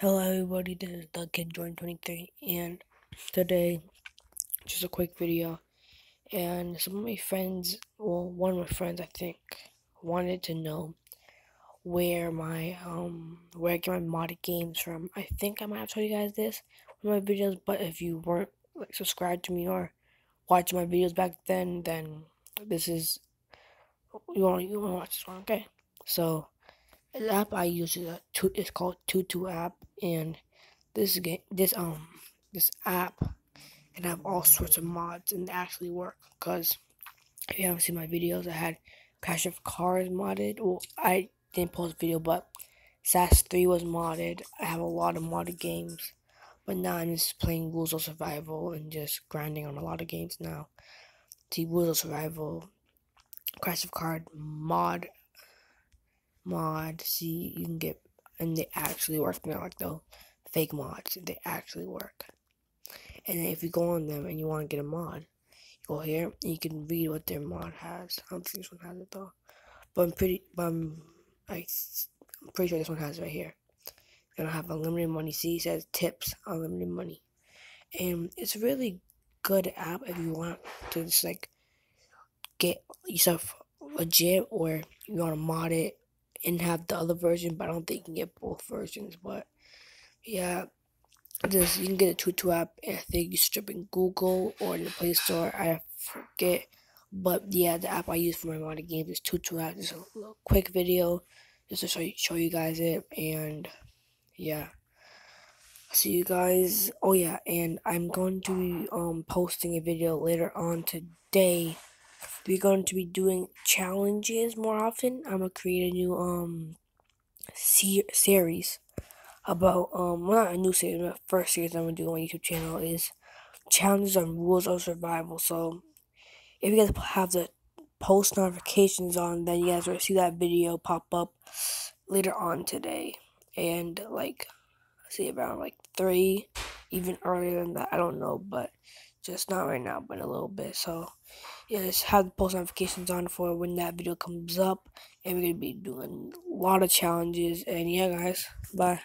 Hello everybody, this is Kid Jordan 23 and today just a quick video and some of my friends, well one of my friends I think, wanted to know where my um where I get my modded games from. I think I might have told you guys this in my videos, but if you weren't like subscribed to me or watching my videos back then, then this is you want you want to watch this one, okay? So the app I use is a it's called Tutu app, and this game, this um, this app can have all sorts of mods and actually work. Cause if you haven't seen my videos, I had Crash of Cars modded. Well, I didn't post a video, but SAS 3 was modded. I have a lot of modded games, but now I'm just playing Rules of Survival and just grinding on a lot of games now. See Rules of Survival, Crash of Cars mod mod. See, you can get, and they actually work. Not like the fake mods. They actually work. And if you go on them and you want to get a mod, you go here and you can read what their mod has. I don't think this one has it though, but I'm pretty, but I'm, I, I'm pretty sure this one has it right here. It's gonna have unlimited money. See, it says tips, unlimited money, and it's a really good app if you want to just like get yourself legit or you want to mod it and have the other version, but I don't think you can get both versions. But yeah, just you can get a Tutu app. I think you strip in Google or in the Play Store. I forget, but yeah, the app I use for my modded games is Tutu app. Just a quick video just to show you, show you guys it, and yeah. See you guys. Oh yeah, and I'm going to be um posting a video later on today we're going to be doing challenges more often. I'm gonna create a new um se series about um well not a new series, but first series I'm gonna do on my YouTube channel is challenges on rules of survival. So if you guys have the post notifications on, then you guys will see that video pop up later on today. And like see around like three, even earlier than that. I don't know, but just not right now, but a little bit. So yeah, just have the post notifications on for when that video comes up. And we're gonna be doing a lot of challenges. And yeah, guys, bye.